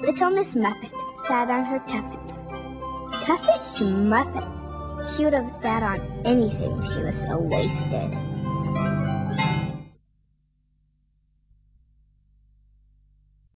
Little Miss Muffet sat on her tuffet. Tuffet she Muffet. She would have sat on anything, she was so wasted.